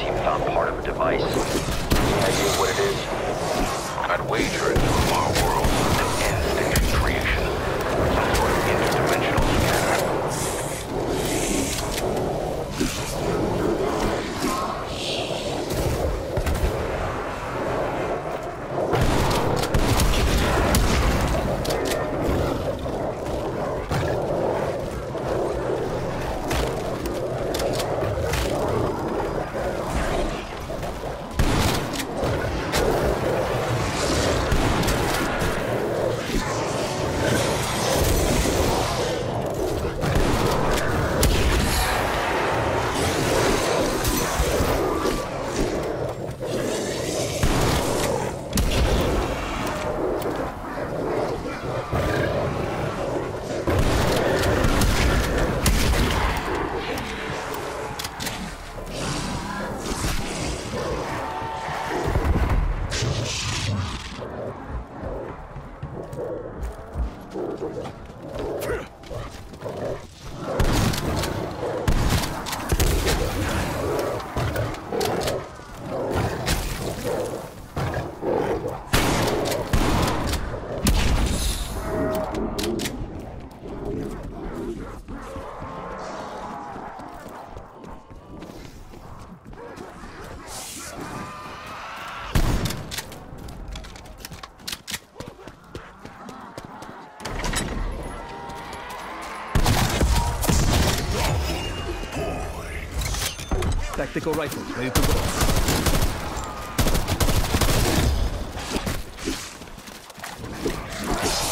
team found part of a device. Any idea what it is? I'd wager it's from our Tactical rifle ready to go. you